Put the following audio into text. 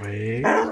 Fine.